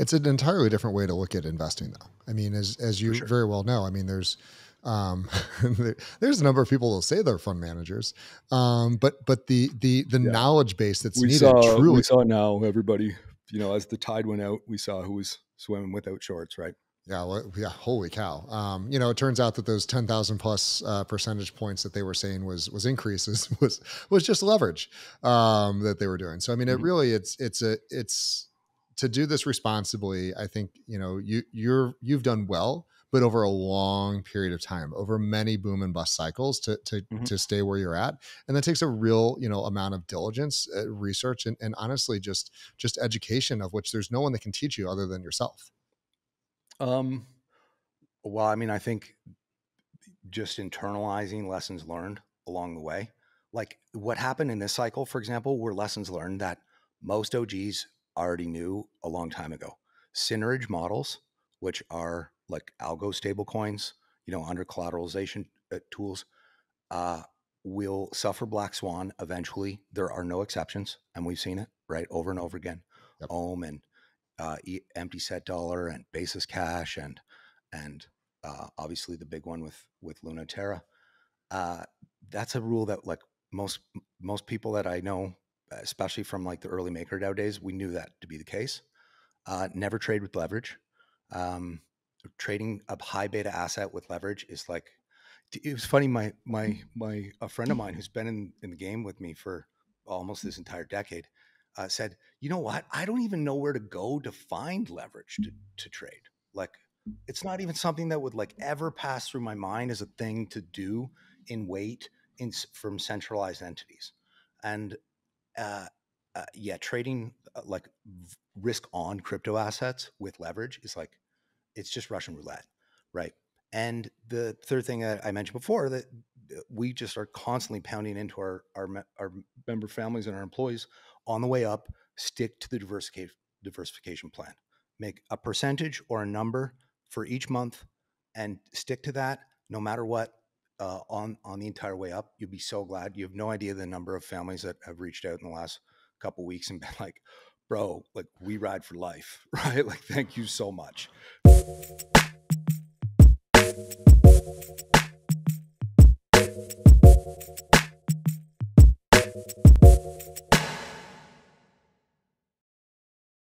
it's an entirely different way to look at investing, though. I mean, as as you sure. very well know, I mean, there's um, there's a number of people that say they're fund managers, um, but but the the the yeah. knowledge base that's we needed saw, truly. We saw now everybody, you know, as the tide went out, we saw who was swimming without shorts, right? Yeah, well, yeah. Holy cow! Um, you know, it turns out that those ten thousand plus uh, percentage points that they were saying was was increases was was just leverage um, that they were doing. So I mean, it mm-hmm. really it's it's a it's to do this responsibly. I think you know you you're you've done well but over a long period of time, over many boom and bust cycles to to mm-hmm. to stay where you're at, and that takes a real you know amount of diligence, uh, research, and, and honestly just just education of which there's no one that can teach you other than yourself. Um, well, I mean, I think just internalizing lessons learned along the way, like what happened in this cycle, for example, were lessons learned that most OGs already knew a long time ago. Seigniorage models, which are like algo stablecoins, you know, under collateralization uh, tools, uh, will suffer black swan eventually. There are no exceptions, and we've seen it right over and over again. Yep. Ohm and uh, empty set dollar and basis cash and and uh, obviously the big one with with Luna Terra. Uh, that's a rule that like most most people that I know, especially from like the early MakerDAO days, we knew that to be the case. Uh, never trade with leverage. Um, trading a high beta asset with leverage is like it was funny my my my a friend of mine who's been in, in the game with me for almost this entire decade uh, said you know what i don't even know where to go to find leverage to, to trade like it's not even something that would like ever pass through my mind as a thing to do in weight in from centralized entities and uh, uh yeah trading uh, like risk on crypto assets with leverage is like it's just Russian roulette, right? And the third thing that I mentioned before that we just are constantly pounding into our our our member families and our employees on the way up. Stick to the diversification diversification plan. Make a percentage or a number for each month, and stick to that no matter what. Uh, on on the entire way up, you'll be so glad. You have no idea the number of families that have reached out in the last couple weeks and been like, bro, like we ride for life, right? Like, thank you so much.